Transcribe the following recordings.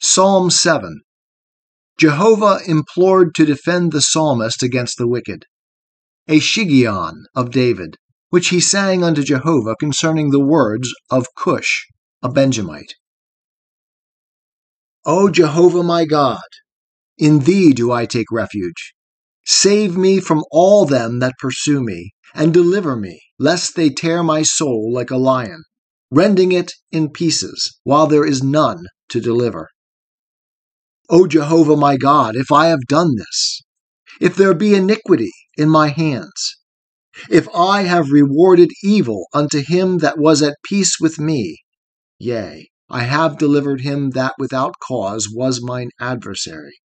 Psalm 7 Jehovah implored to defend the psalmist against the wicked. A Shiggaion of David, which he sang unto Jehovah concerning the words of Cush, a Benjamite. O Jehovah my God, in thee do I take refuge. Save me from all them that pursue me, and deliver me, lest they tear my soul like a lion, rending it in pieces, while there is none to deliver. O Jehovah my God, if I have done this, if there be iniquity in my hands, if I have rewarded evil unto him that was at peace with me, yea, I have delivered him that without cause was mine adversary.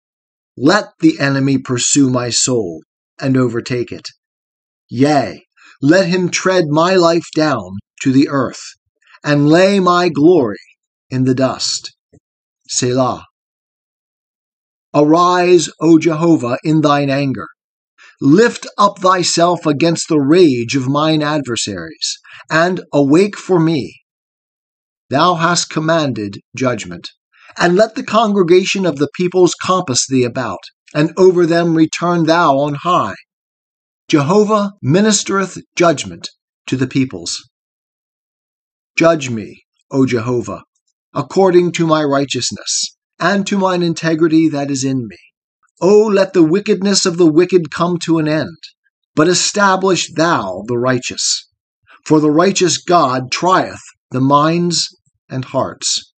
Let the enemy pursue my soul and overtake it. Yea, let him tread my life down to the earth, and lay my glory in the dust. Selah. Arise, O Jehovah, in thine anger. Lift up thyself against the rage of mine adversaries, and awake for me. Thou hast commanded judgment, and let the congregation of the peoples compass thee about, and over them return thou on high. Jehovah ministereth judgment to the peoples. Judge me, O Jehovah, according to my righteousness and to mine integrity that is in me. O let the wickedness of the wicked come to an end, but establish thou the righteous. For the righteous God trieth the minds and hearts.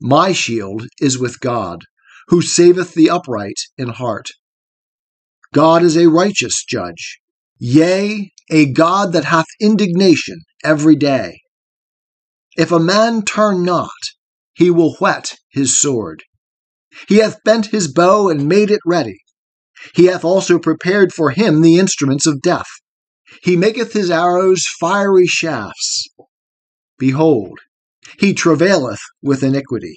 My shield is with God, who saveth the upright in heart. God is a righteous judge, yea, a God that hath indignation every day. If a man turn not, he will whet his sword. He hath bent his bow and made it ready. He hath also prepared for him the instruments of death. He maketh his arrows fiery shafts. Behold, he travaileth with iniquity.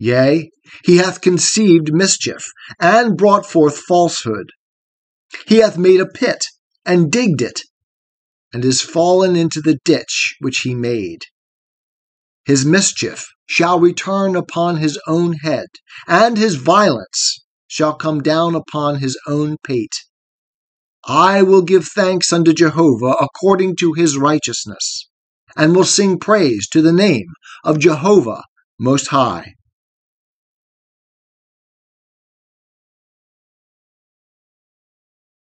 Yea, he hath conceived mischief, and brought forth falsehood. He hath made a pit, and digged it, and is fallen into the ditch which he made. His mischief shall return upon his own head, and his violence shall come down upon his own pate. I will give thanks unto Jehovah according to his righteousness, and will sing praise to the name of Jehovah Most High.